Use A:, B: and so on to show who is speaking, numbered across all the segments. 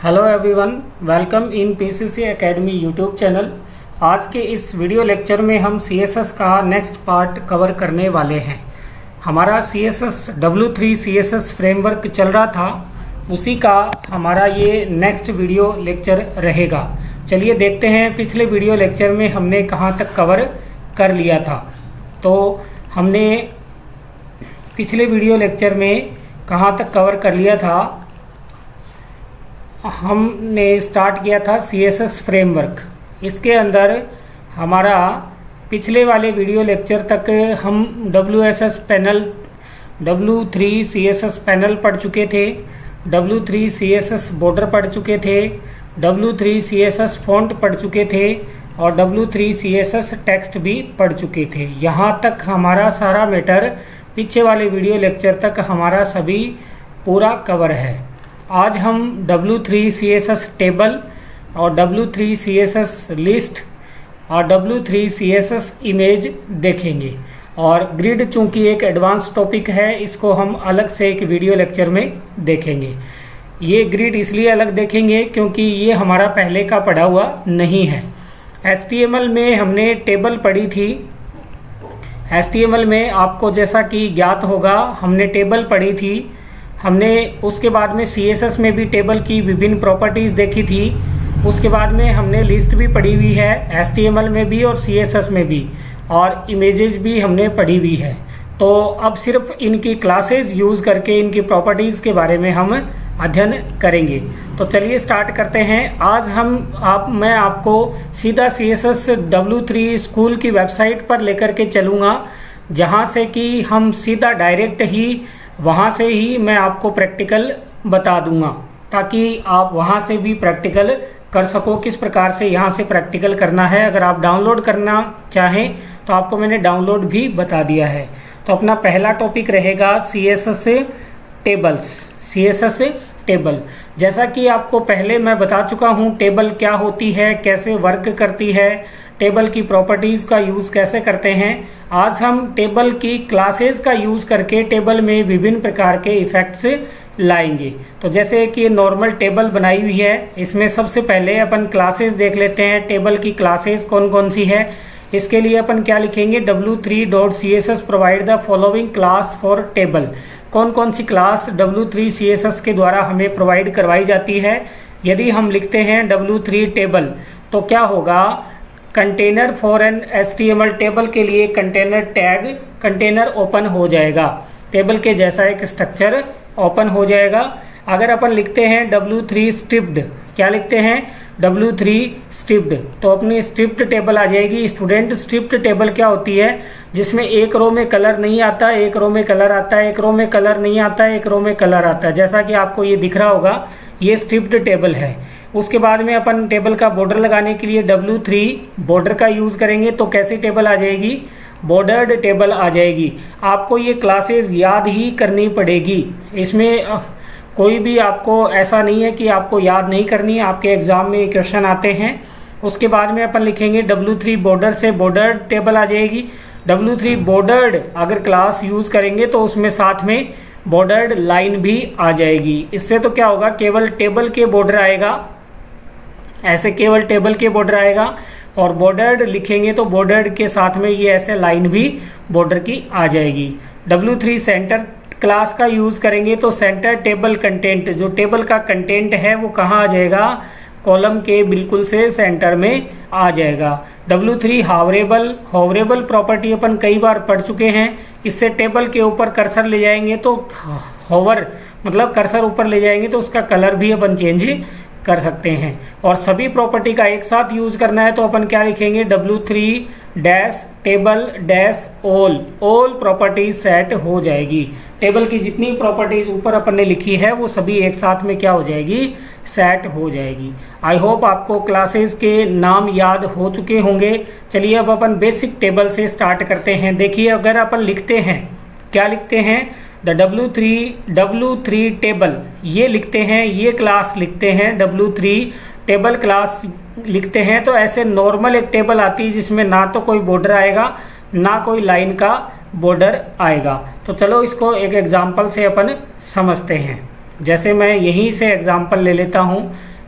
A: Hello everyone welcome in PCC academy YouTube channel आज के इस वीडियो लेक्चर में हम सीएसएस का नेक्स्ट पार्ट कवर करने वाले हैं। हमारा CSS W three C framework चल रहा था। उसी का हमारा ये नेक्स्ट वीडियो लेक्चर रहेगा। चलिए देखते हैं, पिछले वीडियो लेक्चर में हमने कहाँ तक कवर कर लिया था। तो हमने पिछले वीडियो लेक्चर में कहाँ तक कवर कर लिया था। हमने स्टार्ट किया था सी एस एस फ्रेमवर्क इसके अंदर हमारा पिछले वाले वीडियो लेक्चर तक हम W S S panel W three C S S panel पढ़ चुके थे W three C S S border पढ़ चुके थे W three C S S font पढ़ चुके थे और W three C S S text भी पढ़ चुके थे। यहाँ तक हमारा सारा मैटर पीछे वाले वीडियो लेक्चर तक हमारा सभी पूरा कवर है। आज हम W three C S S table और W three C S S list और W three C S S image देखेंगे। और ग्रिड चूँकि एक एडवांस टॉपिक है, इसको हम अलग से एक वीडियो लेक्चर में देखेंगे। ये ग्रिड इसलिए अलग देखेंगे क्योंकि ये हमारा पहले का पढ़ा हुआ नहीं है। एस में हमने टेबल पढ़ी थी। एस में आपको जैसा कि ज्ञात होगा, हमने टेबल पढ़ी थी। हमने उसके बाद में सीएसएस में भी टेबल की विभिन्न प्रॉपर्टीज़ देखी थी। उसके बाद में हमने लिस्ट भी पढ़ी हुई है एस में भी और सीएसएस में भी, और इमेजेस भी हमने पढ़ी हुई है। तो अब सिर्फ़ इनकी क्लासेस यूज़ करके इनकी प्रॉपर्टीज़ के बारे में हम अध्ययन करेंगे। तो चलिए स्टार्ट करते हैं। आज हम आप, मैं आपको सीधा C S S W three school की वेबसाइट पर लेकर के चलूँगा, जहाँ से कि हम सीधा डायरेक्ट ही वहाँ से ही मैं आपको प्रैक्टिकल बता दूँगा, ताकि आप वहाँ से भी प्रैक्टिकल कर सको किस प्रकार से यहाँ से प्रैक्टिकल करना है। अगर आप डाउनलोड करना चाहें तो आपको मैंने डाउनलोड भी बता दिया है। तो अपना पहला टॉपिक रहेगा C S S tables C S S table जैसा कि आपको पहले मैं बता चुका हूँ टेबल क्या होती है, कैसे वर्क करती है टेबल की प्रॉपर्टीज़ का यूज़ कैसे करते हैं? आज हम टेबल की क्लासेस का यूज़ करके टेबल में विभिन्न प्रकार के इफेक्ट्स लाएँगे। तो जैसे कि नॉर्मल टेबल बनाई हुई है, इसमें सबसे पहले अपन क्लासेस देख लेते हैं, टेबल की क्लासेस कौन कौन सी है। इसके लिए अपन क्या लिखेंगे? W three dot C S S provide the following class for table कौन कौन सी class W three C S S के द्वारा हमें प्रोवाइड करवाई जाती है? यदि हम लिखते हैं डब्ल्यू थ्री टेबल तो क्या होगा? Container for N S table के लिए कंटेनर टैग कंटेनर ओपन हो जाएगा। टेबल के जैसा एक स्ट्रक्चर ओपन हो जाएगा। अगर अपन लिखते हैं डब्ल्यू थ्री स्ट्रिप्ड क्या लिखते हैं? डब्ल्यू थ्री स्ट्रिप्ड तो अपनी स्ट्रिप्ट टेबल आ जाएगी। स्टूडेंट स्ट्रिप्ट टेबल क्या होती है? जिसमें एक रो में कलर नहीं आता, एक रो में कलर आता है एक रो में कलर नहीं आता, एक रो में कलर आता। है जैसा कि आपको ये दिख रहा होगा ये स्ट्रिप्ट टेबल है। उसके बाद में अपन टेबल का बॉर्डर लगाने के लिए डब्ल्यू थ्री बॉर्डर का यूज़ करेंगे तो कैसी टेबल आ जाएगी? बॉर्डर्ड टेबल आ जाएगी। आपको ये क्लासेस याद ही करनी पड़ेगी। इसमें कोई भी आपको ऐसा नहीं है कि आपको याद नहीं करनी है। आपके एग्ज़ाम में क्वेश्चन आते हैं। उसके बाद में अपन लिखेंगे डब्ल्यू थ्री बॉर्डर से बॉर्डर टेबल आ जाएगी। डब्ल्यू थ्री बॉर्डर्ड अगर क्लास यूज़ करेंगे तो उसमें साथ में बॉर्डर्ड लाइन भी आ जाएगी। इससे तो क्या होगा, केवल टेबल के बॉर्डर आएगा। ऐसे केवल टेबल के बॉर्डर आएगा और बॉर्डर्ड लिखेंगे तो बॉर्डर्ड के साथ में ये ऐसे लाइन भी बॉर्डर की आ जाएगी। डब्ल्यू थ्री सेंटर क्लास का यूज़ करेंगे तो सेंटर टेबल कंटेंट जो टेबल का कंटेंट है वो कहाँ आ जाएगा? कॉलम के बिल्कुल से सेंटर में आ जाएगा। W three hoverable hoverable property अपन कई बार पढ़ चुके हैं। इससे टेबल के ऊपर कर्सर ले जाएँगे तो हॉवर मतलब कर्सर ऊपर ले जाएँगे तो उसका कलर भी अपन चेंज कर सकते हैं। और सभी प्रॉपर्टी का एक साथ यूज़ करना है तो अपन क्या लिखेंगे? W three dash table dash all all properties set हो जाएगी। टेबल की जितनी प्रॉपर्टीज़ ऊपर अपन ने लिखी है, वो सभी एक साथ में क्या हो जाएगी? सेट हो जाएगी। आई होप आपको क्लासेस के नाम याद हो चुके होंगे। चलिए अब अपन बेसिक टेबल से स्टार्ट करते हैं। देखिए, अगर अपन लिखते हैं, क्या लिखते हैं? The W three W three table ये लिखते हैं, ये क्लास लिखते हैं डब्ल्यू थ्री टेबल क्लास लिखते हैं तो ऐसे नॉर्मल एक टेबल आती है जिसमें ना तो कोई बॉर्डर आएगा, ना कोई लाइन का बॉर्डर आएगा। तो चलो इसको एक एग्ज़ाम्पल से अपन समझते हैं। जैसे मैं यहीं से एग्ज़ाम्पल ले लेता हूँ,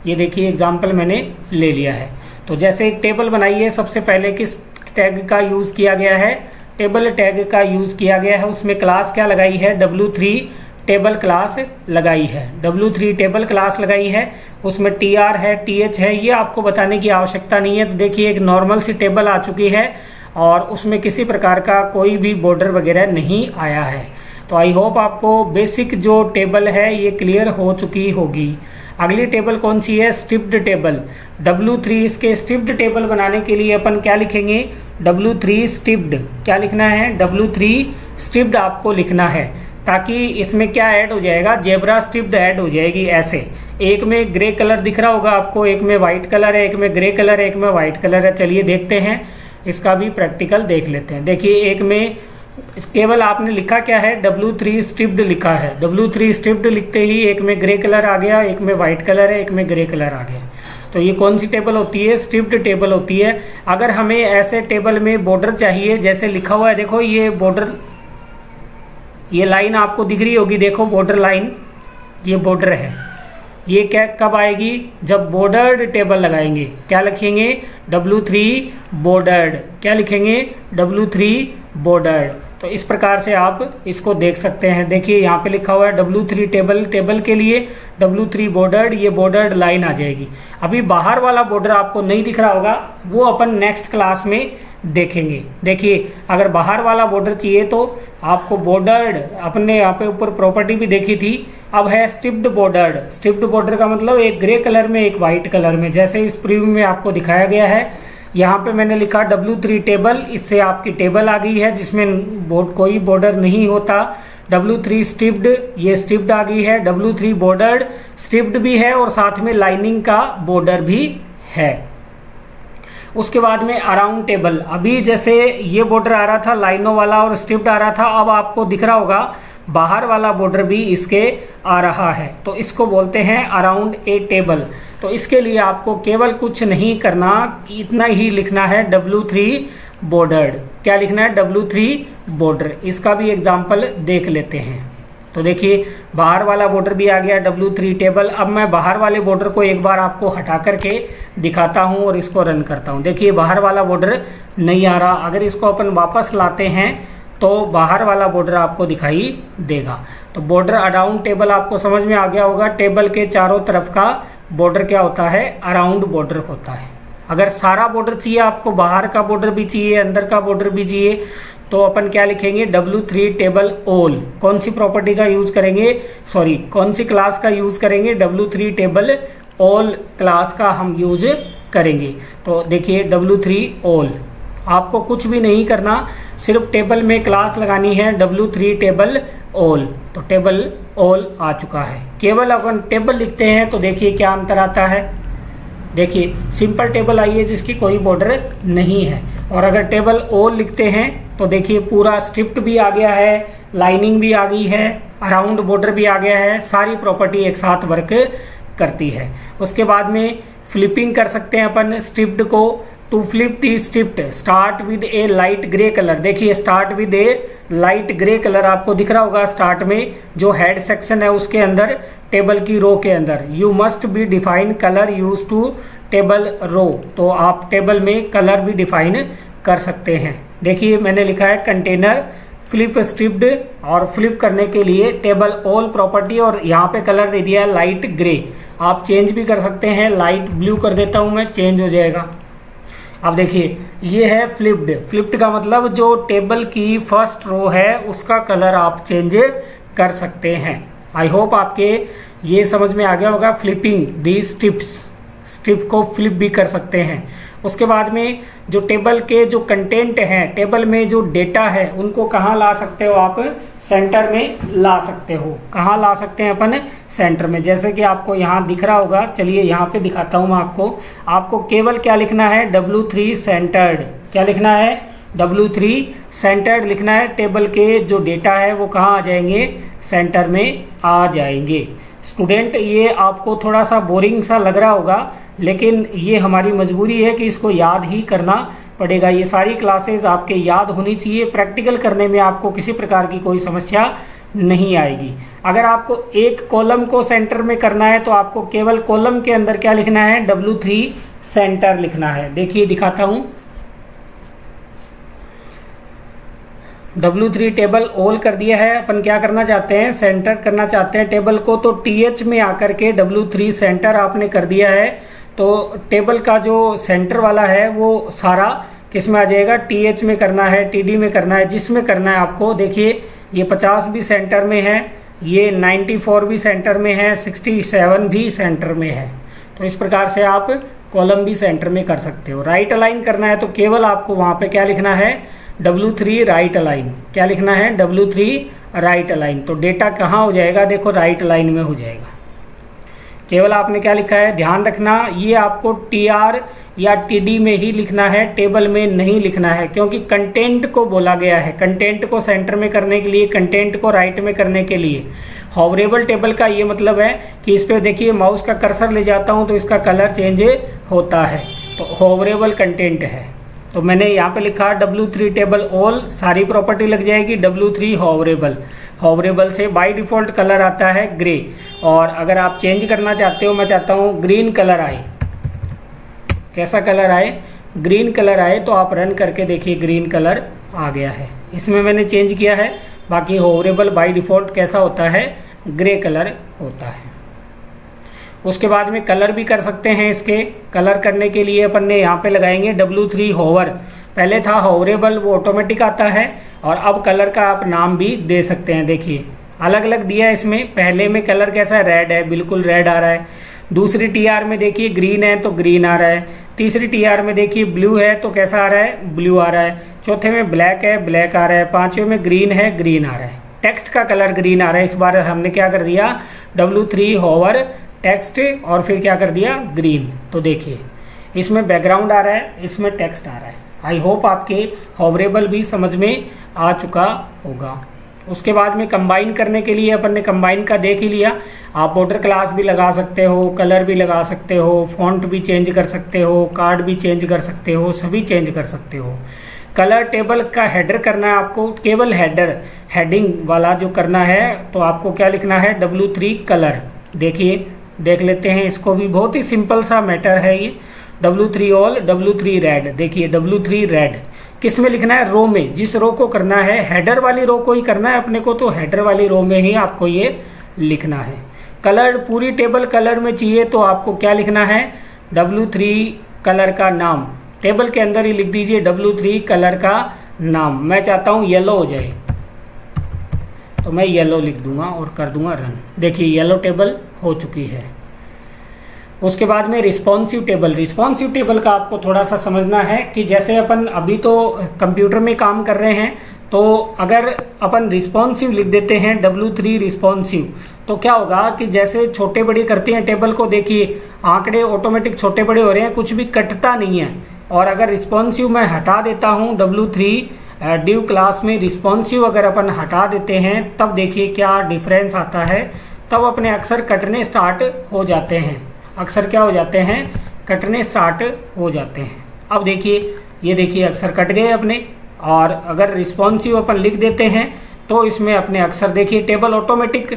A: ये देखिए एग्ज़ाम्पल मैंने ले लिया है। तो जैसे एक टेबल बनाइए सबसे पहले किस टैग का यूज़ किया गया है? टेबल टैग का यूज़ किया गया है। उसमें क्लास क्या लगाई है? डब्ल्यू थ्री टेबल क्लास लगाई है। डब्ल्यू थ्री टेबल क्लास लगाई है। उसमें टी आर है टी एच है, ये आपको बताने की आवश्यकता नहीं है। तो देखिए, एक नॉर्मल सी टेबल आ चुकी है और उसमें किसी प्रकार का कोई भी बॉर्डर वगैरह नहीं आया है। तो आई होप आपको बेसिक जो टेबल है, ये क्लियर हो चुकी होगी। अगली टेबल कौन सी है? स्ट्रिप्ड टेबल W3 इसके स्ट्रिप्ड टेबल बनाने के लिए अपन क्या लिखेंगे? W3 स्ट्रिप्ड क्या लिखना है? W3 स्ट्रिप्ड आपको लिखना है, ताकि इसमें क्या ऐड हो जाएगा? जेबरा स्ट्रिप्ड ऐड हो जाएगी ऐसे। एक में ग्रे कलर दिख रहा होगा आपको, एक में व्हाइट कलर है, एक में ग्रे कलर है, एक में व्हाइट कलर है। चलिए देखते हैं, इसका भी प्रैक्टिकल देख लेते हैं। देखिए, एक में केवल आपने लिखा क्या है? W3 थ्री स्ट्रिप्ड लिखा है। W3 थ्री स्ट्रिप्ड लिखते ही एक में ग्रे कलर आ गया, एक में व्हाइट कलर है, एक में ग्रे कलर आ गया। तो ये कौन सी टेबल होती है? स्ट्रिप्ड टेबल होती है। अगर हमें ऐसे टेबल में बॉर्डर चाहिए, जैसे लिखा हुआ है, देखो ये बॉर्डर ये लाइन आपको दिख रही होगी, देखो बॉर्डर लाइन ये बॉर्डर है। ये क्या, कब आएगी? जब बॉर्डर्ड टेबल लगाएँगे। क्या लिखेंगे? W3 थ्री बॉर्डर्ड क्या लिखेंगे? W3 थ्री बॉर्डर्ड तो इस प्रकार से आप इसको देख सकते हैं। देखिए, यहाँ पे लिखा हुआ है W3 थ्री टेबल टेबल के लिए W3 थ्री बॉर्डर्ड ये बॉर्डर्ड लाइन आ जाएगी। अभी बाहर वाला बॉर्डर आपको नहीं दिख रहा होगा, वो अपन नेक्स्ट क्लास में देखेंगे। देखिए, अगर बाहर वाला बॉर्डर चाहिए तो आपको बॉर्डर्ड अपने यहाँ पे ऊपर प्रॉपर्टी भी देखी थी, अब है स्टिप्ड बॉर्डर्ड स्टिप्ड बॉर्डर का मतलब एक ग्रे कलर में, एक व्हाइट कलर में, जैसे इस प्रीव्यू में आपको दिखाया गया है। यहाँ पे मैंने लिखा W3 टेबल इससे आपकी टेबल आ गई है, जिसमें बोर्ड कोई बॉर्डर नहीं होता। W3 थ्री स्टिप्ड ये स्टिप्ड आ गई है। W3 थ्री बॉर्डर्ड स्टिप्ड भी है और साथ में लाइनिंग का बॉर्डर भी है। उसके बाद में अराउंड टेबल अभी जैसे ये बॉर्डर आ रहा था लाइनों वाला और स्ट्रिप्ट आ रहा था, अब आपको दिख रहा होगा बाहर वाला बॉर्डर भी इसके आ रहा है। तो इसको बोलते हैं अराउंड ए टेबल तो इसके लिए आपको केवल कुछ नहीं करना, इतना ही लिखना है W3 थ्री बॉर्डर्ड क्या लिखना है? W3 थ्री बॉर्डर इसका भी एग्ज़ाम्पल देख लेते हैं। तो देखिए, बाहर वाला बॉर्डर भी आ गया W3 थ्री टेबल अब मैं बाहर वाले बॉर्डर को एक बार आपको हटा करके दिखाता हूँ और इसको रन करता हूँ। देखिए, बाहर वाला बॉर्डर नहीं आ रहा। अगर इसको अपन वापस लाते हैं तो बाहर वाला बॉर्डर आपको दिखाई देगा। तो बॉर्डर अराउंड टेबल आपको समझ में आ गया होगा। टेबल के चारों तरफ़ का बॉर्डर क्या होता है? अराउंड बॉर्डर होता है। अगर सारा बॉर्डर चाहिए, आपको बाहर का बॉर्डर भी चाहिए, अंदर का बॉर्डर भी चाहिए तो अपन क्या लिखेंगे? W3 थ्री टेबल ओल कौन सी प्रॉपर्टी का यूज़ करेंगे? सॉरी कौन सी क्लास का यूज़ करेंगे? W3 three table all class का हम यूज़ करेंगे। तो देखिए W3 थ्री ऑल आपको कुछ भी नहीं करना। सिर्फ़ टेबल में क्लास लगानी है W3 थ्री टेबल ऑल तो टेबल ऑल आ चुका है। केवल अगर टेबल लिखते हैं तो देखिए क्या अंतर आता है। देखिए, सिंपल टेबल आई है जिसकी कोई बॉर्डर नहीं है। और अगर टेबल ऑल लिखते हैं तो देखिए पूरा स्ट्रिप्ट भी आ गया है, लाइनिंग भी आ गई है अराउंड बॉर्डर भी आ गया है, सारी प्रॉपर्टी एक साथ वर्क करती है। उसके बाद में फ्लिपिंग कर सकते हैं अपन स्ट्रिप्ट को। To flip the striped start with a light grey colour देखिए start with a light grey colour आपको दिख रहा होगा स्टार्ट में, जो हेड सेक्शन है उसके अंदर टेबल की रो के अंदर. You must be define colour use to table row तो आप टेबल में कलर भी डिफाइन कर सकते हैं. देखिए, मैंने लिखा है कंटेनर फ्लिप स्ट्रिप्ड और फ्लिप करने के लिए टेबल ऑल प्रॉपर्टी और यहाँ पे कलर दे दिया है लाइट ग्रे आप चेंज भी कर सकते हैं लाइट ब्लू कर देता हूँ मैं चेंज हो जाएगा. अब देखिए, ये है फ्लिप्ड फ्लिप्ड का मतलब जो टेबल की फ़र्स्ट रो है, उसका कलर आप चेंज कर सकते हैं। आई होप आपके ये समझ में आ गया होगा फ्लिपिंग दी स्ट्रिप्स स्ट्रिप को फ्लिप भी कर सकते हैं। उसके बाद में जो टेबल के जो कंटेंट हैं, टेबल में जो डेटा है, उनको कहाँ ला सकते हो आप? सेंटर में ला सकते हो। कहाँ ला सकते हैं अपन? सेंटर में। जैसे कि आपको यहाँ दिख रहा होगा, चलिए यहाँ पे दिखाता हूँ मैं आपको। आपको केवल क्या लिखना है? W3 थ्री सेंटर्ड क्या लिखना है? W3 थ्री सेंटर्ड लिखना है। टेबल के जो डेटा है, वो कहाँ आ जाएँगे? सेंटर में आ जाएँगे। स्टूडेंट, ये आपको थोड़ा सा बोरिंग सा लग रहा होगा, लेकिन ये हमारी मजबूरी है कि इसको याद ही करना पड़ेगा। ये सारी क्लासेस आपके याद होनी चाहिए। प्रैक्टिकल करने में आपको किसी प्रकार की कोई समस्या नहीं आएगी। अगर आपको एक कॉलम को सेंटर में करना है तो आपको केवल कॉलम के अंदर क्या लिखना है? डब्ल्यू थ्री सेंटर लिखना है। देखिए, दिखाता हूँ। W3 टेबल ऑल कर दिया है। अपन क्या करना चाहते हैं? सेंटर करना चाहते हैं टेबल को। तो TH में आकर के W3 सेंटर आपने कर दिया है। तो टेबल का जो सेंटर वाला है, वो सारा किसमें आ जाएगा? TH में करना है TD में करना है, जिसमें करना है आपको। देखिए, ये 50 भी सेंटर में है, ये 94 भी सेंटर में है 67 भी सेंटर में है। तो इस प्रकार से आप कॉलम भी सेंटर में कर सकते हो। राइट अलाइन करना है तो केवल आपको वहाँ पे क्या लिखना है? W3 राइट अलाइन क्या लिखना है? W3 राइट अलाइन तो डेटा कहाँ हो जाएगा? देखो राइट अलाइन में हो जाएगा। केवल आपने क्या लिखा है? ध्यान रखना, ये आपको टी आर या टीडी में ही लिखना है टेबल में नहीं लिखना है, क्योंकि कंटेंट को बोला गया है। कंटेंट को सेंटर में करने के लिए कंटेंट को राइट में करने के लिए। हॉवरेबल टेबल का ये मतलब है कि इस पर देखिए माउस का कर्सर ले जाता हूँ तो इसका कलर चेंज होता है। तो हॉवरेबल कंटेंट है। तो मैंने यहाँ पे लिखा डब्ल्यू थ्री टेबल ऑल सारी प्रॉपर्टी लग जाएगी डब्ल्यू थ्री हॉवरेबल हॉवरेबल से बाय डिफ़ॉल्ट कलर आता है ग्रे और अगर आप चेंज करना चाहते हो, मैं चाहता हूँ ग्रीन कलर आए. कैसा कलर आए? ग्रीन कलर आए तो आप रन करके देखिए ग्रीन कलर आ गया है. इसमें मैंने चेंज किया है, बाकी होवरेबल बाय डिफ़ॉल्ट कैसा होता है? ग्रे कलर होता है. उसके बाद में कलर भी कर सकते हैं इसके। कलर करने के लिए अपन ने यहाँ पे लगाएँगे डब्ल्यू थ्री होवर पहले था होवरेबल वो ऑटोमेटिक आता है और अब कलर का आप नाम भी दे सकते हैं, देखिए। अलग अलग दिया है इसमें। पहले में कलर कैसा है? रेड है, बिल्कुल रेड आ रहा है। दूसरी टी आर में देखिए ग्रीन है तो ग्रीन आ रहा है। तीसरी टी आर में देखिए ब्लू है तो कैसा आ रहा है? ब्लू आ रहा है। चौथे में ब्लैक है ब्लैक आ रहा है। पांचवे में ग्रीन है ग्रीन आ रहा है। टेक्स्ट का कलर ग्रीन आ रहा है। इस बार हमने क्या कर दिया? डब्ल्यू थ्री होवर टेक्स्ट और फिर क्या कर दिया? ग्रीन। तो देखिए, इसमें बैकग्राउंड आ रहा है, इसमें टेक्स्ट आ रहा है। आई होप आपके हॉवरेबल भी समझ में आ चुका होगा। उसके बाद में कंबाइन करने के लिए अपन ने कंबाइन का देख ही लिया। आप बॉर्डर क्लास भी लगा सकते हो कलर भी लगा सकते हो फॉन्ट भी चेंज कर सकते हो कार्ड भी चेंज कर सकते हो, सभी चेंज कर सकते हो। कलर टेबल का हेडर करना है आपको। केवल हेडर हेडिंग वाला जो करना है तो आपको क्या लिखना है? डब्ल्यू थ्री कलर देखिए देख लेते हैं। इसको भी बहुत ही सिंपल सा मैटर है ये। W three all W three red देखिए डब्ल्यू थ्री रेड किसमें लिखना है? रो में। जिस रो को करना है हेडर वाली रो को ही करना है अपने को तो हेडर वाली रो में ही आपको ये लिखना है। कलर पूरी टेबल कलर में चाहिए तो आपको क्या लिखना है? डब्ल्यू थ्री कलर का नाम। टेबल के अंदर ही लिख दीजिए डब्ल्यू थ्री कलर का नाम। मैं चाहता हूँ येलो हो जाए। तो मैं येलो लिख दूँगा और कर दूँगा रन देखिए येलो टेबल हो चुकी है। उसके बाद में रिस्पॉन्सिव टेबल रिस्पॉन्सिव टेबल का आपको थोड़ा सा समझना है कि जैसे अपन अभी तो कंप्यूटर में काम कर रहे हैं तो अगर अपन रिस्पॉन्सिव लिख देते हैं डब्ल्यू थ्री रिस्पॉन्सिव तो क्या होगा कि जैसे छोटे बड़े करते हैं टेबल को, देखिए, आंकड़े ऑटोमेटिक छोटे बड़े हो रहे हैं, कुछ भी कटता नहीं है। और अगर रिस्पॉन्सिव मैं हटा देता हूँ डब्ल्यू थ्री ड्यू क्लास में रिस्पॉन्सिव अगर अपन हटा देते हैं, तब देखिए क्या डिफरेंस आता है। तब अपने अक्सर कटने स्टार्ट हो जाते हैं। अक्सर क्या हो जाते हैं? कटने स्टार्ट हो जाते हैं। अब देखिए, ये देखिए अक्सर कट गए अपने, और अगर रिस्पॉन्सिव अपन लिख देते हैं तो इसमें अपने अक्सर देखिए टेबल ऑटोमेटिक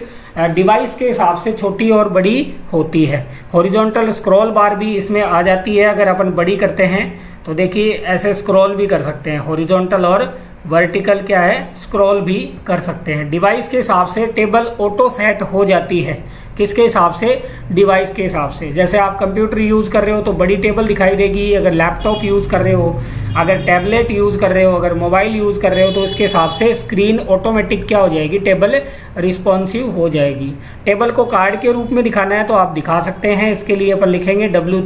A: डिवाइस के हिसाब से छोटी और बड़ी होती है। हॉरिजॉन्टल स्क्रॉल बार भी इसमें आ जाती है, अगर अपन बड़ी करते हैं तो देखिए, ऐसे स्क्रॉल भी कर सकते हैं। हॉरिजॉन्टल और वर्टिकल क्या है? स्क्रॉल भी कर सकते हैं। डिवाइस के हिसाब से टेबल ऑटो सेट हो जाती है। किसके हिसाब से? डिवाइस के हिसाब से। जैसे आप कंप्यूटर यूज़ कर रहे हो तो बड़ी टेबल दिखाई देगी। अगर लैपटॉप यूज़ कर रहे हो, अगर टैबलेट यूज़ कर रहे हो, अगर मोबाइल यूज़ कर रहे हो तो इसके हिसाब से स्क्रीन ऑटोमेटिक क्या हो जाएगी? टेबल रिस्पॉन्सिव हो जाएगी। टेबल को कार्ड के रूप में दिखाना है तो आप दिखा सकते हैं। इसके लिए अपन लिखेंगे डब्ल्यू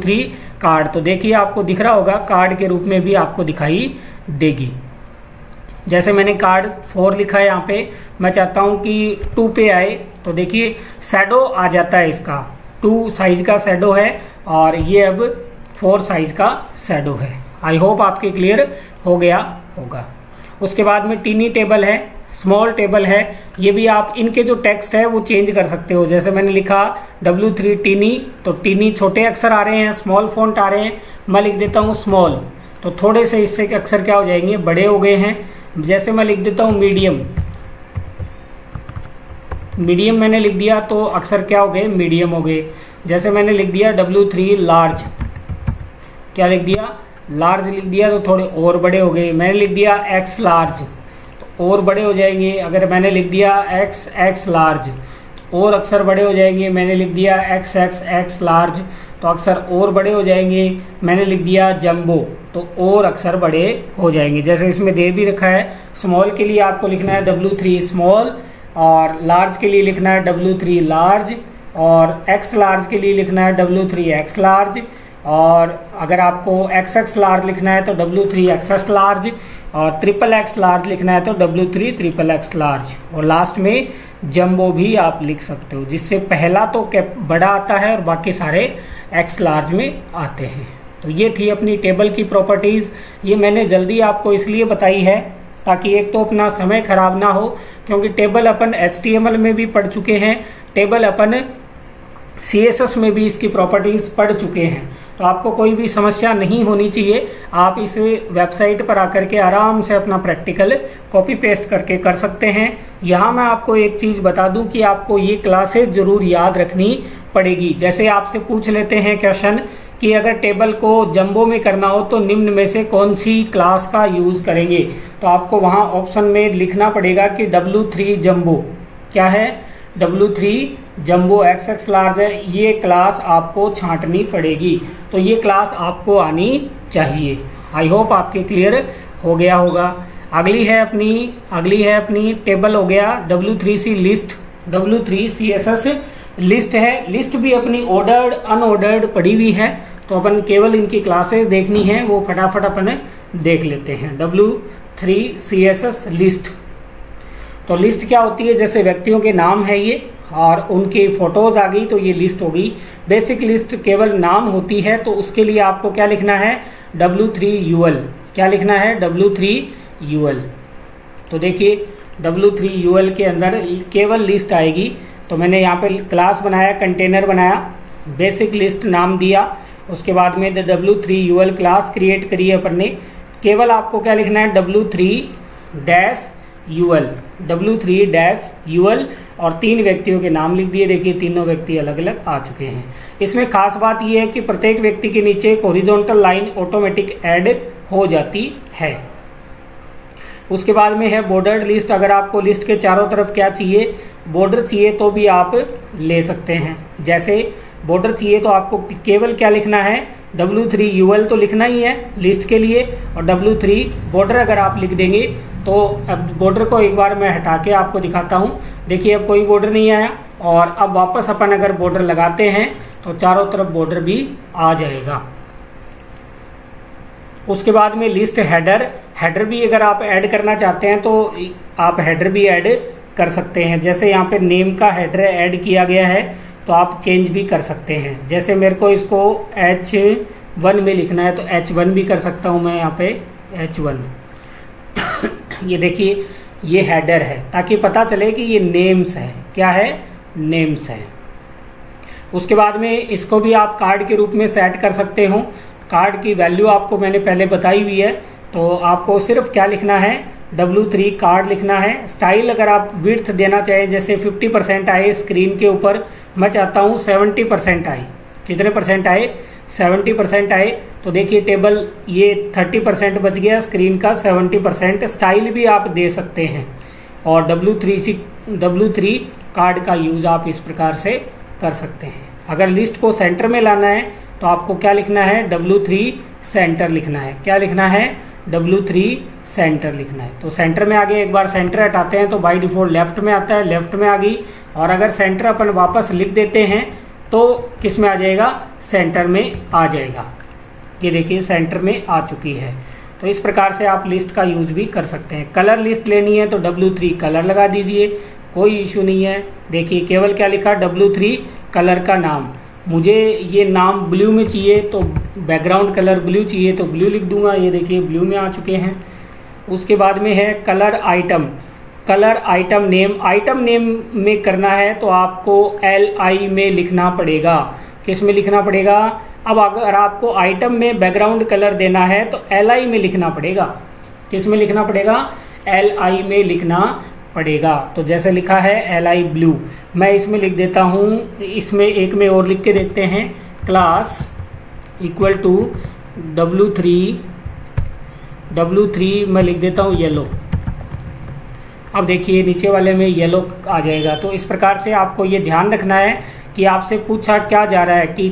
A: कार्ड तो देखिए, आपको दिख रहा होगा, कार्ड के रूप में भी आपको दिखाई देगी। जैसे मैंने कार्ड फोर लिखा है यहाँ पे, मैं चाहता हूँ कि टू पे आए। तो देखिए सैडो आ जाता है इसका। टू साइज़ का सैडो है और ये अब फोर साइज़ का सैडो है। आई होप आपके क्लियर हो गया होगा। उसके बाद में टीनी टेबल है स्मॉल टेबल है। ये भी आप, इनके जो टेक्स्ट है, वो चेंज कर सकते हो। जैसे मैंने लिखा डब्ल्यू थ्री टीनी तो टीनी छोटे अक्षर आ रहे हैं स्मॉल फॉन्ट आ रहे हैं। मैं लिख देता हूँ स्मॉल तो थोड़े से इससे अक्षर क्या हो जाएँगे? बड़े हो गए हैं। जैसे मैं लिख देता हूँ मीडियम मीडियम मैंने लिख दिया तो अक्सर क्या हो गए? मीडियम हो गए। जैसे मैंने लिख दिया डब्ल्यू थ्री लार्ज क्या लिख दिया? लार्ज लिख दिया तो थोड़े और बड़े हो गए। मैंने लिख दिया एक्स लार्ज तो और बड़े हो जाएँगे। अगर मैंने लिख दिया एक्स एक्स लार्ज और अक्सर बड़े हो जाएँगे। मैंने लिख दिया एक्स एक्स एक्स लार्ज तो अक्सर और बड़े हो जाएँगे। मैंने लिख दिया जम्बो तो और अक्सर बड़े हो जाएँगे। जैसे इसमें दे भी रखा है स्मॉल के लिए आपको लिखना है डब्ल्यू थ्री स्मॉल और लार्ज के लिए लिखना है डब्ल्यू थ्री लार्ज और एक्स लार्ज के लिए लिखना है डब्ल्यू थ्री एक्स लार्ज और अगर आपको एक्स एक्स लार्ज लिखना है तो W three X S large और ट्रिपल एक्स लार्ज लिखना है तो W three triple X large और लास्ट में जम्बो भी आप लिख सकते हो, जिससे पहला तो कैप बड़ा आता है और बाकी सारे एक्स लार्ज में आते हैं। तो ये थी अपनी टेबल की प्रॉपर्टीज़ ये मैंने जल्दी आपको इसलिए बताई है ताकि एक तो अपना समय खराब ना हो, क्योंकि टेबल अपन एच में भी पढ़ चुके हैं टेबल अपन सी में भी इसकी प्रॉपर्टीज़ पढ़ चुके हैं। तो आपको कोई भी समस्या नहीं होनी चाहिए। आप इस वेबसाइट पर आकर के आराम से अपना प्रैक्टिकल कॉपी पेस्ट करके कर सकते हैं। यहाँ मैं आपको एक चीज़ बता दूँ कि आपको ये क्लासेस ज़रूर याद रखनी पड़ेगी। जैसे आपसे पूछ लेते हैं क्वेश्चन कि अगर टेबल को जंबो में करना हो तो निम्न में से कौन सी क्लास का यूज़ करेंगे? तो आपको वहाँ ऑप्शन में लिखना पड़ेगा कि डब्ल्यू थ्री जम्बो क्या है? W three jumbo X X large है। ये क्लास आपको छांटनी पड़ेगी। तो ये क्लास आपको आनी चाहिए। आई होप आपके क्लियर हो गया होगा। अगली है अपनी, अगली है अपनी टेबल हो गया W three C list W three C S S list है। लिस्ट भी अपनी ऑर्डर्ड अनऑर्डर्ड पड़ी हुई है। तो अपन केवल इनकी क्लासेस देखनी है। वो फटाफट अपन देख लेते हैं। W three C S S list तो लिस्ट क्या होती है? जैसे व्यक्तियों के नाम है ये, और उनकी फ़ोटोज़ आ गई तो ये लिस्ट होगी बेसिक लिस्ट केवल नाम होती है तो उसके लिए आपको क्या लिखना है? डब्ल्यू थ्री यूएल क्या लिखना है? डब्ल्यू थ्री यूएल तो देखिए डब्ल्यू थ्री यूएल के अंदर केवल लिस्ट आएगी। तो मैंने यहाँ पे क्लास बनाया कंटेनर बनाया बेसिक लिस्ट नाम दिया। उसके बाद में W three UL class create करी है अपन ने। केवल आपको क्या लिखना है? W three dash UL W three dash UL और तीन व्यक्तियों के नाम लिख दिए। देखिए, तीनों व्यक्ति अलग अलग आ चुके हैं। इसमें खास बात यह है कि प्रत्येक व्यक्ति के नीचे एक ओरिजोनटल लाइन ऑटोमेटिक ऐड हो जाती है। उसके बाद में है बॉर्डर लिस्ट अगर आपको लिस्ट के चारों तरफ़ क्या चाहिए बॉर्डर चाहिए तो भी आप ले सकते हैं। जैसे बॉर्डर चाहिए तो आपको केवल क्या लिखना है? डब्ल्यू थ्री यूएल तो लिखना ही है लिस्ट के लिए। और डब्ल्यू थ्री बॉर्डर अगर आप लिख देंगे तो अब बॉर्डर को एक बार मैं हटा के आपको दिखाता हूँ। देखिए, अब कोई बॉर्डर नहीं आया और अब वापस अपन अगर बॉर्डर लगाते हैं तो चारों तरफ़ बॉर्डर भी आ जाएगा। उसके बाद में लिस्ट हेडर हेडर भी अगर आप ऐड करना चाहते हैं तो आप हेडर भी ऐड कर सकते हैं। जैसे यहाँ पे नेम का हेडर ऐड किया गया है तो आप चेंज भी कर सकते हैं। जैसे मेरे को इसको एच वन में लिखना है तो एच वन भी कर सकता हूँ मैं यहाँ पे एच वन ये देखिए, ये हैडर है, ताकि पता चले कि ये नेम्स है। क्या है? नेम्स है। उसके बाद में इसको भी आप कार्ड के रूप में सेट कर सकते हो। कार्ड की वैल्यू आपको मैंने पहले बताई हुई है तो आपको सिर्फ़ क्या लिखना है? डब्ल्यू थ्री कार्ड लिखना है। स्टाइल अगर आप विर्थ देना चाहें, जैसे 50 परसेंट आए स्क्रीन के ऊपर, मैं चाहता हूँ 70 परसेंट आए। कितने परसेंट आए? सेवेंटी परसेंट आए तो देखिए टेबल ये थर्टी परसेंट बच गया, स्क्रीन का सेवेंटी परसेंट स्टाइल भी आप दे सकते हैं। और W three C W three card का यूज़ आप इस प्रकार से कर सकते हैं। अगर लिस्ट को सेंटर में लाना है तो आपको क्या लिखना है? डब्ल्यू थ्री सेंटर लिखना है। क्या लिखना है? डब्ल्यू थ्री सेंटर लिखना है। तो सेंटर में आगे एक बार सेंटर हटाते हैं तो बाई डिफ़ॉल्ट लेफ़्ट में आता है लेफ़्ट में आ गई। और अगर सेंटर अपन वापस लिख देते हैं तो किसमें आ जाएगा? सेंटर में आ जाएगा। ये देखिए, सेंटर में आ चुकी है। तो इस प्रकार से आप लिस्ट का यूज़ भी कर सकते हैं। कलर लिस्ट लेनी है तो W3 कलर लगा दीजिए। कोई इशू नहीं है। देखिए, केवल क्या लिखा? W3 कलर का नाम। मुझे ये नाम ब्लू में चाहिए तो बैकग्राउंड कलर ब्लू चाहिए तो ब्लू लिख दूँगा। ये देखिए, ब्लू में आ चुके हैं। उसके बाद में है colour item. Colour item name. Item name में करना है तो आपको एल आई में लिखना पड़ेगा। किसमें लिखना पड़ेगा? अब अगर आपको आइटम में बैकग्राउंड कलर देना है तो एल आई में लिखना पड़ेगा। किसमें लिखना पड़ेगा? एल आई में लिखना पड़ेगा। तो जैसे लिखा है एल आई ब्लू मैं इसमें लिख देता हूँ, इसमें एक में और लिख के देखते हैं। Class equal to W three W three मैं लिख देता हूँ येलो अब देखिए, नीचे वाले में येलो आ जाएगा। तो इस प्रकार से आपको ये ध्यान रखना है। कि आपसे पूछा क्या जा रहा है कि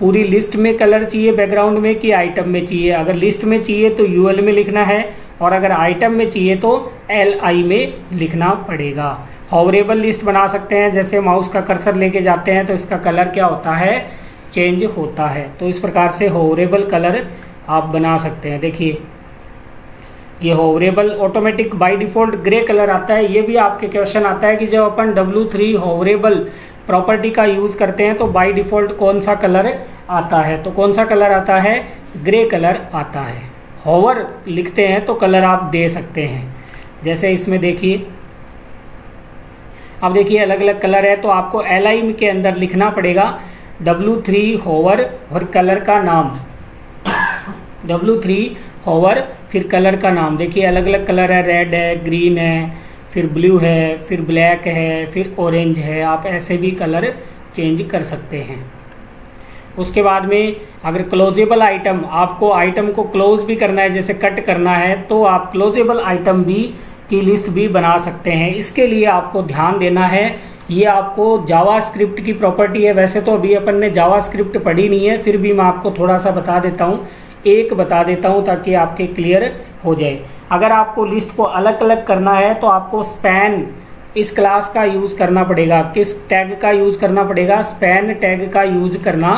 A: पूरी लिस्ट में कलर चाहिए बैकग्राउंड में कि आइटम में चाहिए? अगर लिस्ट में चाहिए तो यूएल में लिखना है और अगर आइटम में चाहिए तो एल आई में लिखना पड़ेगा। हॉवरेबल लिस्ट बना सकते हैं, जैसे माउस का कर्सर लेके जाते हैं तो इसका कलर क्या होता है? चेंज होता है। तो इस प्रकार से होवरेबल कलर आप बना सकते हैं। देखिए, ये hoverable automatic by default grey colour आता है। ये भी आपके क्वेश्चन आता है कि जब अपन डब्ल्यू थ्री होवरेबल प्रॉपर्टी का यूज़ करते हैं तो बाय डिफ़ॉल्ट कौन सा कलर आता है? तो कौन सा कलर आता है? ग्रे कलर आता है। होवर लिखते हैं तो कलर आप दे सकते हैं। जैसे इसमें देखिए, अब देखिए अलग अलग कलर है तो आपको एल आई के अंदर लिखना पड़ेगा डब्लू थ्री होवर और कलर का नाम। डब्लू थ्री होवर फिर कलर का नाम। देखिए अलग अलग कलर है रेड है ग्रीन है फिर ब्लू है, फिर ब्लैक है, फिर ऑरेंज है, आप ऐसे भी कलर चेंज कर सकते हैं। उसके बाद में अगर क्लोजेबल आइटम आपको आइटम को क्लोज भी करना है, जैसे कट करना है तो आप क्लोजेबल आइटम भी की लिस्ट भी बना सकते हैं। इसके लिए आपको ध्यान देना है, ये आपको जावा स्क्रिप्ट की प्रॉपर्टी है। वैसे तो अभी अपन ने जावा स्क्रिप्ट पढ़ी नहीं है, फिर भी मैं आपको थोड़ा सा बता देता हूँ, एक बता देता हूँ ताकि आपके क्लियर हो जाए। अगर आपको लिस्ट को अलग अलग करना है तो आपको स्पैन इस क्लास का यूज़ करना पड़ेगा। किस टैग का यूज़ करना पड़ेगा? स्पैन टैग का यूज़ करना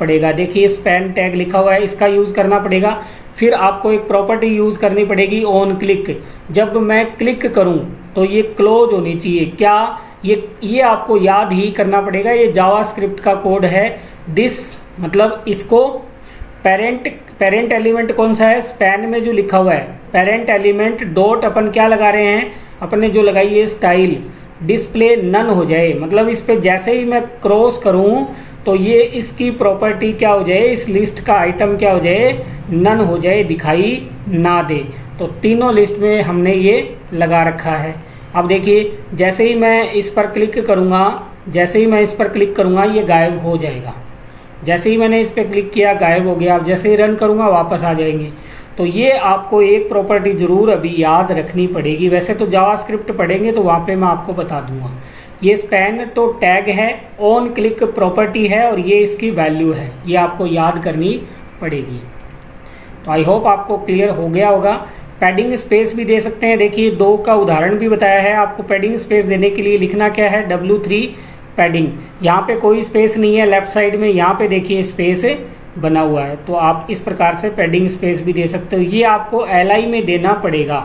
A: पड़ेगा। देखिए स्पैन टैग लिखा हुआ है, इसका यूज़ करना पड़ेगा। फिर आपको एक प्रॉपर्टी यूज़ करनी पड़ेगी ऑन क्लिक जब मैं क्लिक करूँ तो ये क्लोज होनी चाहिए। क्या ये ये आपको याद ही करना पड़ेगा? ये जावा स्क्रिप्ट का कोड है। दिस मतलब इसको पेरेंट पेरेंट एलिमेंट कौन सा है? स्पैन में जो लिखा हुआ है। पेरेंट एलिमेंट डॉट अपन क्या लगा रहे हैं? अपने जो लगाई है स्टाइल डिस्प्ले नन हो जाए। मतलब इस पे जैसे ही मैं क्रॉस करूँ तो ये इसकी प्रॉपर्टी क्या हो जाए? इस लिस्ट का आइटम क्या हो जाए? नन हो जाए, दिखाई ना दे। तो तीनों लिस्ट में हमने ये लगा रखा है। अब देखिए, जैसे ही मैं इस पर क्लिक करूँगा, जैसे ही मैं इस पर क्लिक करूँगा, ये गायब हो जाएगा। जैसे ही मैंने इस पर क्लिक किया, गायब हो गया। अब जैसे ही रन करूँगा, वापस आ जाएँगे। तो ये आपको एक प्रॉपर्टी ज़रूर अभी याद रखनी पड़ेगी। वैसे तो जावा स्क्रिप्ट पढ़ेंगे तो वहाँ पे मैं आपको बता दूँगा। ये स्पैन तो टैग है ऑन क्लिक प्रॉपर्टी है और ये इसकी वैल्यू है। ये आपको याद करनी पड़ेगी। तो आई होप आपको क्लियर हो गया होगा। पैडिंग स्पेस भी दे सकते हैं। देखिए, दो का उदाहरण भी बताया है। आपको पैडिंग स्पेस देने के लिए लिखना क्या है? डब्ल्यू थ्री पैडिंग यहाँ पे कोई स्पेस नहीं है। लेफ़्ट साइड में यहाँ पे देखिए स्पेस बना हुआ है। तो आप इस प्रकार से पैडिंग स्पेस भी दे सकते हो। ये आपको एलआई में देना पड़ेगा।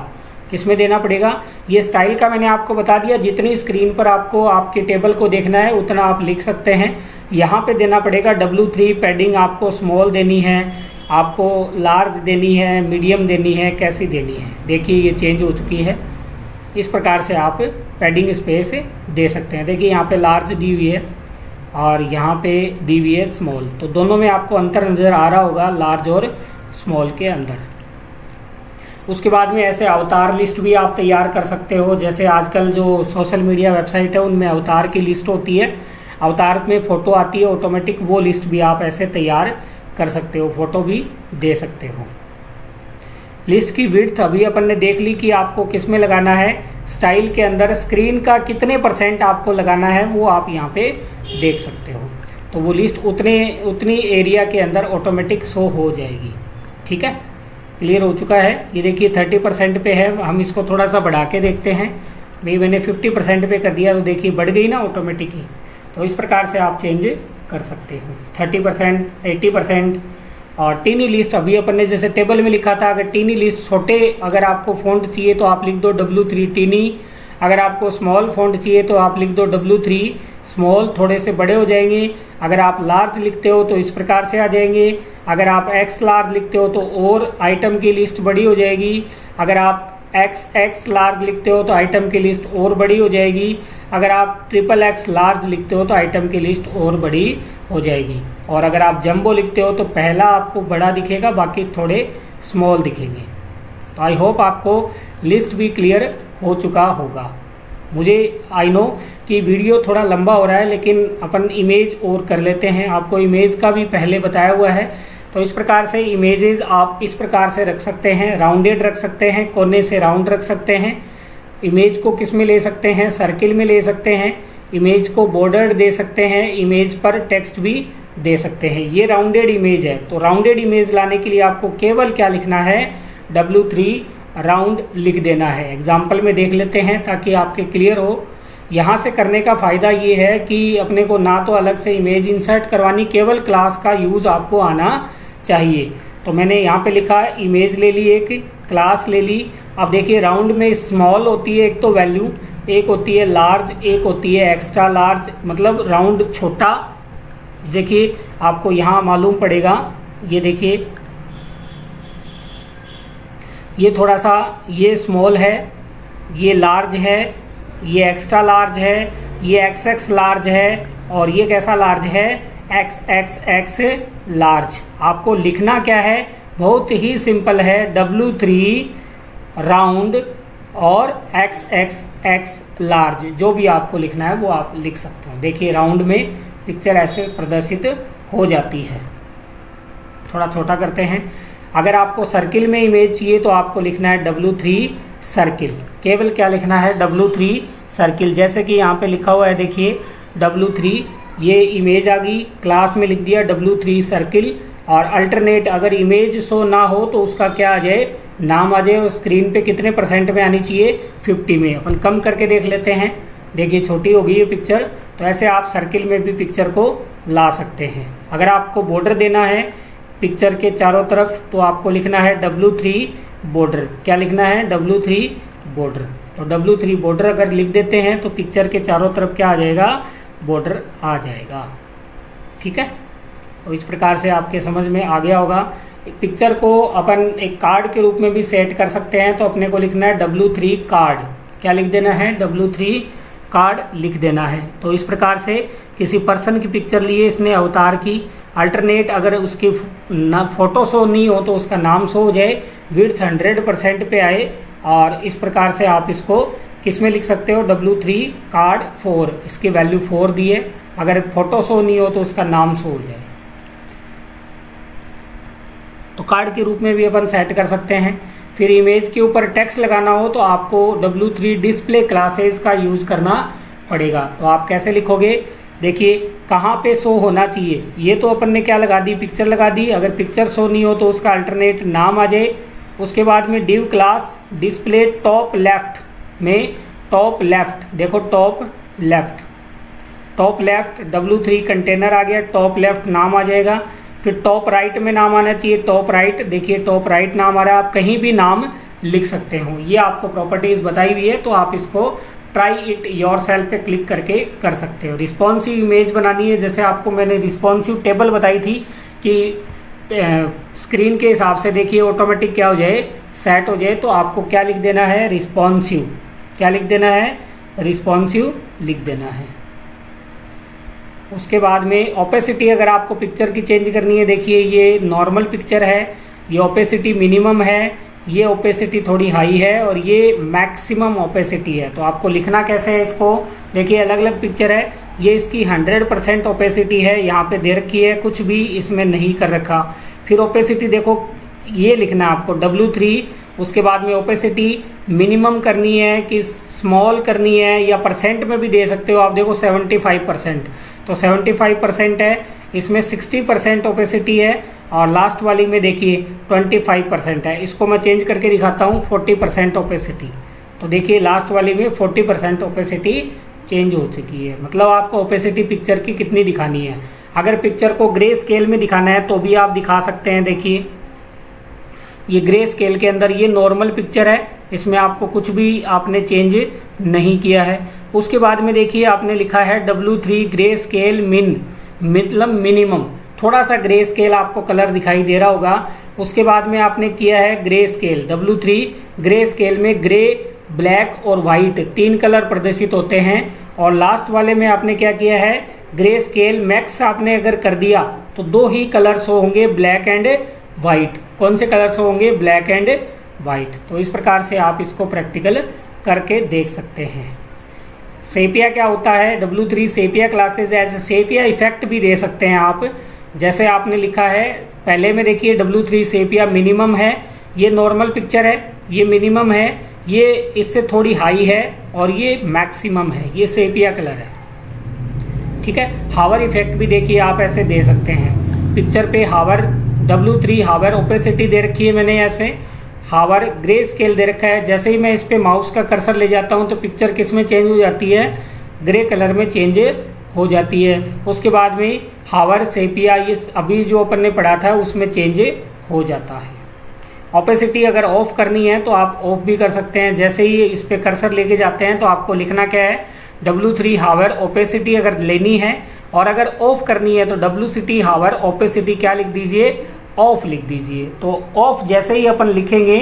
A: किसमें देना पड़ेगा? ये स्टाइल का मैंने आपको बता दिया। जितनी स्क्रीन पर आपको आपके टेबल को देखना है, उतना आप लिख सकते हैं। यहाँ पे देना पड़ेगा डब्ल्यू थ्री पैडिंग आपको स्मॉल देनी है, आपको लार्ज देनी है मीडियम देनी है, कैसी देनी है? देखिए, ये चेंज हो चुकी है। इस प्रकार से आप पैडिंग स्पेस दे सकते हैं। देखिए, यहाँ पे लार्ज दी हुई है। और यहाँ पे डी वी है स्मॉल तो दोनों में आपको अंतर नज़र आ रहा होगा लार्ज और स्मॉल के अंदर। उसके बाद में ऐसे अवतार लिस्ट भी आप तैयार कर सकते हो। जैसे आजकल जो सोशल मीडिया वेबसाइट है, उनमें अवतार की लिस्ट होती है। अवतार में फ़ोटो आती है ऑटोमेटिक वो लिस्ट भी आप ऐसे तैयार कर सकते हो फ़ोटो भी दे सकते हो। लिस्ट की विड्थ अभी अपन ने देख ली कि आपको किसमें लगाना है। स्टाइल के अंदर स्क्रीन का कितने परसेंट आपको लगाना है वो आप यहाँ पे देख सकते हो। तो वो लिस्ट उतने, उतनी एरिया के अंदर ऑटोमेटिक शो हो जाएगी। ठीक है? क्लियर हो चुका है? ये देखिए थर्टी परसेंट पे है। हम इसको थोड़ा सा बढ़ा के देखते हैं। भाई, मैंने फिफ्टी परसेंट पे कर दिया तो देखिए बढ़ गई ना ऑटोमेटिक ही। तो इस प्रकार से आप चेंज कर सकते हो। थर्टी परसेंट एट्टी परसेंट और टीनी लिस्ट अभी अपन ने जैसे टेबल में लिखा था, अगर टीनी लिस्ट छोटे, अगर आपको फोन्ट चाहिए तो आप लिख दो डब्ल्यू थ्री टीनी अगर आपको स्मॉल फोन्ट चाहिए तो आप लिख दो डब्ल्यू थ्री स्मॉल थोड़े से बड़े हो जाएँगे। अगर आप लार्ज लिखते हो तो इस प्रकार से आ जाएँगे। अगर आप एक्स लार्ज लिखते हो तो और आइटम की लिस्ट बड़ी हो जाएगी। अगर आप एक्स एक्स लार्ज लिखते हो तो आइटम की लिस्ट और बड़ी हो जाएगी। अगर आप ट्रिपल एक्स लार्ज लिखते हो तो आइटम की लिस्ट और बड़ी हो जाएगी। और अगर आप जंबो लिखते हो तो पहला आपको बड़ा दिखेगा, बाकी थोड़े स्मॉल दिखेंगे। तो आई होप आपको लिस्ट भी क्लियर हो चुका होगा। मुझे आई नो कि वीडियो थोड़ा लंबा हो रहा है, लेकिन अपन इमेज और कर लेते हैं। आपको इमेज का भी पहले बताया हुआ है। तो इस प्रकार से इमेजेस आप इस प्रकार से रख सकते हैं राउंडेड रख सकते हैं, कोने से राउंड रख सकते हैं। इमेज को किसमें ले सकते हैं? सर्किल में ले सकते हैं। इमेज को बॉर्डर दे सकते हैं। इमेज पर टेक्स्ट भी दे सकते हैं। ये राउंडेड इमेज है। तो राउंडेड इमेज लाने के लिए आपको केवल क्या लिखना है? W3 राउंड लिख देना है। एग्ज़ाम्पल में देख लेते हैं ताकि आपके क्लियर हो। यहाँ से करने का फ़ायदा ये है कि अपने को ना तो अलग से इमेज इंसर्ट करवानी, केवल क्लास का यूज़ आपको आना चाहिए। तो मैंने यहाँ पे लिखा इमेज ले ली एक क्लास ले ली अब देखिए राउंड में स्मॉल होती है एक तो वैल्यू एक होती है लार्ज एक होती है एक्स्ट्रा लार्ज मतलब राउंड छोटा। देखिए, आपको यहाँ मालूम पड़ेगा, ये देखिए, ये थोड़ा सा, ये स्मॉल है, ये लार्ज है, ये एक्स्ट्रा लार्ज है, ये एक्स एक्स लार्ज है, और ये कैसा लार्ज है? एक्स एक्स एक्स लार्ज आपको लिखना क्या है? बहुत ही सिंपल है डब्ल्यू थ्री राउंड और एक्स एक्स एक्स लार्ज जो भी आपको लिखना है, वो आप लिख सकते हो। देखिए राउंड में पिक्चर ऐसे प्रदर्शित हो जाती है। थोड़ा छोटा करते हैं। अगर आपको सर्किल में इमेज चाहिए तो आपको लिखना है डब्ल्यू थ्री सर्किल केवल क्या लिखना है? डब्ल्यू थ्री सर्किल जैसे कि यहाँ पे लिखा हुआ है, देखिए डब्ल्यू थ्री ये इमेज आ गई। क्लास में लिख दिया डब्ल्यू थ्री सर्किल और अल्टरनेट अगर इमेज शो ना हो तो उसका क्या आ जाए? नाम आ जाए और स्क्रीन पे कितने परसेंट में आनी चाहिए? 50 में। अपन कम करके देख लेते हैं। देखिए, छोटी हो गई है पिक्चर तो ऐसे आप सर्किल में भी पिक्चर को ला सकते हैं। अगर आपको बॉर्डर देना है पिक्चर के चारों तरफ़ तो आपको लिखना है डब्ल्यू थ्री बॉर्डर क्या लिखना है? डब्ल्यू थ्री बॉर्डर तो डब्ल्यू थ्री बॉर्डर अगर लिख देते हैं तो पिक्चर के चारों तरफ़ क्या आ जाएगा? बॉर्डर आ जाएगा। ठीक है? इस प्रकार से आपके समझ में आ गया होगा। पिक्चर को अपन एक कार्ड के रूप में भी सेट कर सकते हैं तो अपने को लिखना है डब्ल्यू थ्री कार्ड क्या लिख देना है? डब्ल्यू थ्री कार्ड लिख देना है। तो इस प्रकार से किसी पर्सन की पिक्चर लिए इसने अवतार की। अल्टरनेट अगर उसकी ना फ़ोटो शो नहीं हो तो उसका नाम शो हो जाए विड्थ हंड्रेड परसेंट पे आए, और इस प्रकार से आप इसको किसमें लिख सकते हो? डब्ल्यू थ्री कार्ड फोर इसकी वैल्यू फोर दिए अगर फ़ोटो शो नहीं हो तो उसका नाम शो हो जाए तो कार्ड के रूप में भी अपन सेट कर सकते हैं। फिर इमेज के ऊपर टेक्स्ट लगाना हो तो आपको W3 डिस्प्ले क्लासेस का यूज़ करना पड़ेगा। तो आप कैसे लिखोगे? देखिए, कहाँ पे शो होना चाहिए? ये तो अपन ने क्या लगा दी? पिक्चर लगा दी। अगर पिक्चर शो नहीं हो तो उसका अल्टरनेट नाम आ जाए। उसके बाद में div class display top left में टॉप लेफ़्ट देखो top left top left W3 container आ गया। टॉप लेफ़्ट नाम आ जाएगा। फिर टॉप राइट में नाम आना चाहिए टॉप राइट देखिए टॉप राइट नाम आ रहा है, आप कहीं भी नाम लिख सकते हो। ये आपको प्रॉपर्टीज़ बताई हुई है तो आप इसको ट्राई इट योर सेल पे क्लिक करके कर सकते हो। रिस्पॉन्सिव इमेज बनानी है, जैसे आपको मैंने रिस्पॉन्सिव टेबल बताई थी कि स्क्रीन के हिसाब से देखिए ऑटोमेटिक क्या हो जाए सेट हो जाए तो आपको क्या लिख देना है? रिस्पॉन्सिव क्या लिख देना है? रिस्पॉन्सिव लिख देना है। उसके बाद में ओपेसिटी अगर आपको पिक्चर की चेंज करनी है, देखिए ये नॉर्मल पिक्चर है, ये ओपेसिटी मिनिमम है, ये ओपेसिटी थोड़ी हाई है और ये मैक्सिमम ओपेसिटी है। तो आपको लिखना कैसे है इसको? देखिए अलग अलग पिक्चर है, ये इसकी 100 परसेंट ओपेसिटी है, यहाँ पे दे रखी है, कुछ भी इसमें नहीं कर रखा। फिर ओपेसिटी देखो, ये लिखना है आपको W3 उसके बाद में ओपेसिटी मिनिमम करनी है कि स्मॉल करनी है या परसेंट में भी दे सकते हो, आप देखो 75 परसेंट तो 75 परसेंट है। इसमें 60 परसेंट ओपेसिटी है और लास्ट वाली में देखिए 25 परसेंट है। इसको मैं चेंज करके दिखाता हूँ 40 परसेंट ओपेसिटी तो देखिए लास्ट वाली में 40 परसेंट ओपेसिटी चेंज हो चुकी है। मतलब आपको ओपेसिटी पिक्चर की कितनी दिखानी है। अगर पिक्चर को ग्रे स्केल में दिखाना है तो भी आप दिखा सकते हैं, देखिए। ये ग्रे स्केल के अंदर ये नॉर्मल पिक्चर है। इसमें आपको कुछ भी आपने चेंज नहीं किया है। उसके बाद में देखिए, आपने लिखा है डब्ल्यू थ्री ग्रे स्केल मिन मतलब मिनिमम थोड़ा सा ग्रे स्केल आपको कलर दिखाई दे रहा होगा। उसके बाद में आपने किया है grey scale W three grey scale में ग्रे ब्लैक और वाइट तीन कलर प्रदर्शित होते हैं। और लास्ट वाले में आपने क्या किया है? ग्रे स्केल मैक्स आपने अगर कर दिया तो दो ही कलर्स होंगे ब्लैक एंड वाइट कौन से कलर्स होंगे? ब्लैक एंड व्हाइट तो इस प्रकार से आप इसको प्रैक्टिकल करके देख सकते हैं। सेपिया क्या होता है? W three sepia classes as sepia effect भी दे सकते हैं आप। जैसे आपने लिखा है, पहले में देखिए डब्ल्यू थ्री सेपिया मिनिमम है, ये नॉर्मल पिक्चर है, ये मिनिमम है, ये इससे थोड़ी हाई है और ये मैक्सिमम है, ये सेपिया कलर है। ठीक है? हावर इफ़ेक्ट भी देखिए आप ऐसे दे सकते हैं। पिक्चर पे hover W three hover opacity दे रखी है मैंने ऐसे। हावर ग्रे स्केल दे रखा है। जैसे ही मैं इस पे माउस का कर्सर ले जाता हूँ तो पिक्चर किसमें चेंज हो जाती है? ग्रे कलर में चेंज हो जाती है। उसके बाद में हावर सेपिया, ये अभी जो अपन ने पढ़ा था, उसमें चेंज हो जाता है। ओपेसिटी अगर ऑफ़ करनी है तो आप ऑफ़ भी कर सकते हैं। जैसे ही इस पे कर्सर लेके जाते हैं तो आपको लिखना क्या है? डब्ल्यू थ्री हावर ओपेसिटी अगर लेनी है, और अगर ऑफ़ करनी है तो डब्ल्यू सिटी हावर ओपेसिटी क्या लिख दीजिए? ऑफ़ लिख दीजिए। तो ऑफ़ जैसे ही अपन लिखेंगे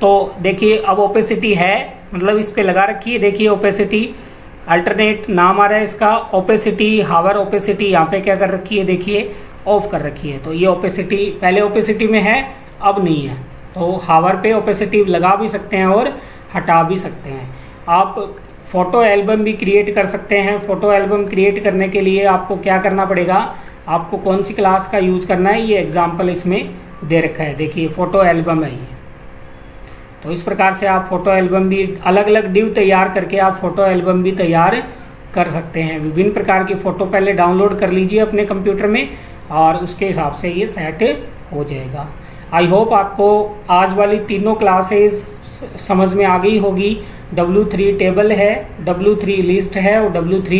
A: तो देखिए अब ओपेसिटी है मतलब इस पे लगा रखी है देखिए ओपेसिटी अल्टरनेट नाम आ रहा है इसका। ओपेसिटी हावर ओपेसिटी यहाँ पे क्या कर रखी है देखिए ऑफ़ कर रखी है तो ये ओपेसिटी पहले ओपेसिटी में है, अब नहीं है। तो हावर पे ओपेसिटी लगा भी सकते हैं और हटा भी सकते हैं। आप फ़ोटो एल्बम भी क्रिएट कर सकते हैं। फ़ोटो एल्बम क्रिएट करने के लिए आपको क्या करना पड़ेगा? आपको कौन सी क्लास का यूज़ करना है? ये एग्ज़ाम्पल इसमें दे रखा है। देखिए फ़ोटो एल्बम है ये। तो इस प्रकार से आप फ़ोटो एल्बम भी अलग अलग डिव तैयार करके आप फ़ोटो एल्बम भी तैयार कर सकते हैं। विभिन्न प्रकार की फ़ोटो पहले डाउनलोड कर लीजिए अपने कंप्यूटर में और उसके हिसाब से ये सेट हो जाएगा। आई होप आपको आज वाली तीनों क्लासेस समझ में आ गई होगी। डब्ल्यू थ्री टेबल है डब्ल्यू थ्री लिस्ट है और डब्ल्यू थ्री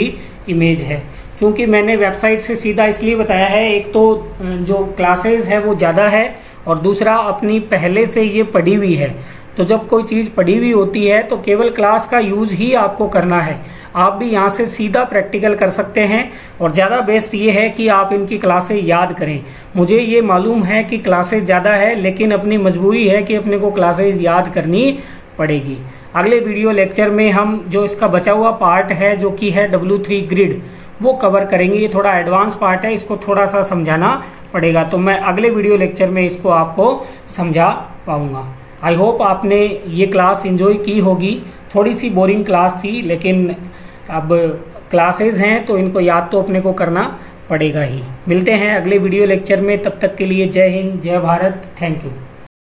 A: इमेज है। क्योंकि मैंने वेबसाइट से सीधा इसलिए बताया है, एक तो जो क्लासेस है वो ज़्यादा है और दूसरा अपनी पहले से ये पढ़ी हुई है। तो जब कोई चीज़ पढ़ी हुई होती है तो केवल क्लास का यूज़ ही आपको करना है। आप भी यहाँ से सीधा प्रैक्टिकल कर सकते हैं और ज़्यादा बेस्ट ये है कि आप इनकी क्लासें याद करें। मुझे ये मालूम है कि क्लासेस ज़्यादा है, लेकिन अपनी मजबूरी है कि अपने को क्लासेस याद करनी पड़ेगी। अगले वीडियो लेक्चर में हम, जो इसका बचा हुआ पार्ट है, जो कि है डब्ल्यू थ्री ग्रिड वो कवर करेंगे। ये थोड़ा एडवांस पार्ट है, इसको थोड़ा सा समझाना पड़ेगा। तो मैं अगले वीडियो लेक्चर में इसको आपको समझा पाऊँगा। आई होप आपने ये क्लास एंजॉय की होगी। थोड़ी सी बोरिंग क्लास थी, लेकिन अब क्लासेस हैं तो इनको याद तो अपने को करना पड़ेगा ही। मिलते हैं अगले वीडियो लेक्चर में। तब तक के लिए जय हिंद, जय भारत। Thank you